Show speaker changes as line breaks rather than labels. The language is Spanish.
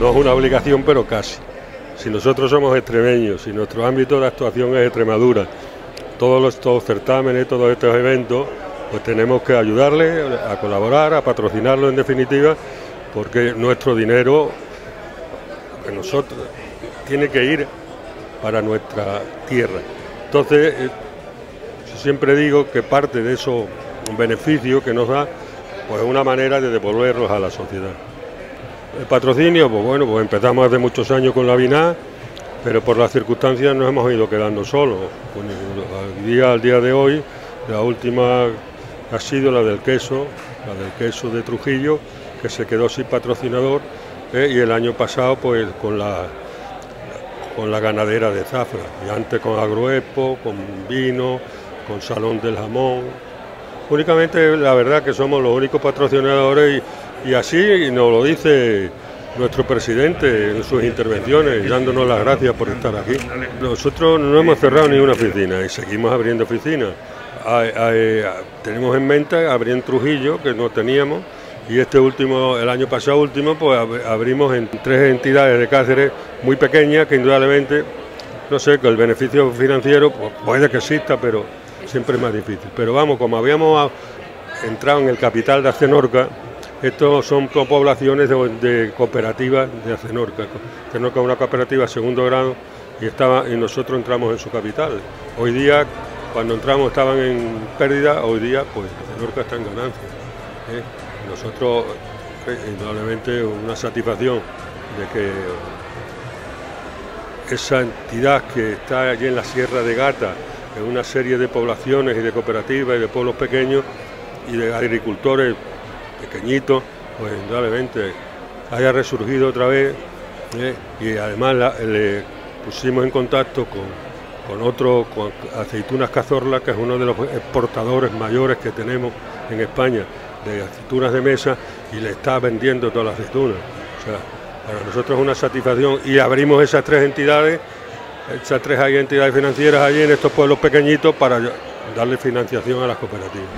no es una obligación, pero casi. Si nosotros somos extremeños, si nuestro ámbito de actuación es Extremadura, todos estos certámenes, todos estos eventos, pues tenemos que ayudarle a colaborar, a patrocinarlo en definitiva, porque nuestro dinero, que nosotros, tiene que ir para nuestra tierra. Entonces, eh, siempre digo que parte de esos beneficios que nos da, pues es una manera de devolverlos a la sociedad. El patrocinio, pues bueno, pues empezamos hace muchos años con la VINA, pero por las circunstancias nos hemos ido quedando solos. Pues, al día, al día de hoy, la última ha sido la del queso, la del queso de Trujillo, que se quedó sin patrocinador, eh, y el año pasado pues con la con la ganadera de Zafra, y antes con Agroepo, con vino, con Salón del Jamón. Únicamente la verdad que somos los únicos patrocinadores y, así nos lo dice nuestro presidente en sus intervenciones, dándonos las gracias por estar aquí. Nosotros no hemos cerrado ni una oficina y seguimos abriendo oficinas. tenemos en mente abrir en Trujillo, que no teníamos, y este último, el año pasado último, pues abrimos en tres entidades de Cáceres muy pequeñas que indudablemente, no sé, que el beneficio financiero pues, puede que exista, pero siempre es más difícil. Pero vamos, como habíamos entrado en el capital de Acenorca, estos son poblaciones de, cooperativas de Acenorca. Acenorca es una cooperativa segundo grado y, estaba, nosotros entramos en su capital. Hoy día, cuando entramos estaban en pérdida, hoy día pues Acenorca está en ganancia. ¿eh? Nosotros, eh, indudablemente, una satisfacción de que esa entidad que está allí en la Sierra de Gata, en una serie de poblaciones y de cooperativas y de pueblos pequeños y de agricultores pequeñitos, pues indudablemente haya resurgido otra vez ¿eh? y además le pusimos en contacto con, con otro, con Aceitunas Cazorla, que es uno de los exportadores mayores que tenemos en España de aceitunas de mesa y le está vendiendo todas las aceitunas. O sea, para nosotros es una satisfacción y abrimos esas tres entidades, esas tres entidades financieras allí en estos pueblos pequeñitos para darle financiación a las cooperativas.